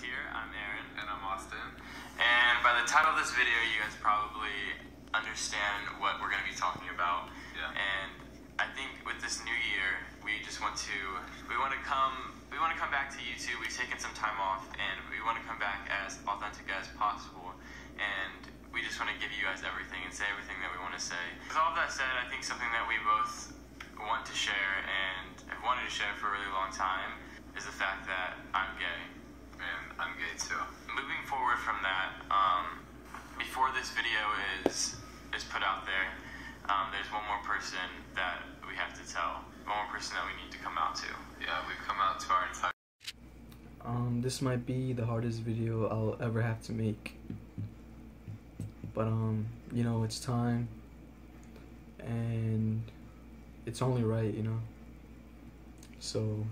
Here. I'm Aaron. And I'm Austin. And by the title of this video, you guys probably understand what we're going to be talking about. Yeah. And I think with this new year, we just want to we want to come we want to come back to YouTube. We've taken some time off, and we want to come back as authentic as possible. And we just want to give you guys everything and say everything that we want to say. With all of that said, I think something that we both want to share and have wanted to share for a really long time is the fact that I'm gay. And I'm gay too. Moving forward from that, um, before this video is is put out there, um, there's one more person that we have to tell. One more person that we need to come out to. Yeah, we've come out to our entire. Um, this might be the hardest video I'll ever have to make. But, um, you know, it's time. And it's only right, you know? So,